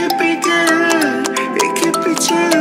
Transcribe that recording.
could be good. it could be true.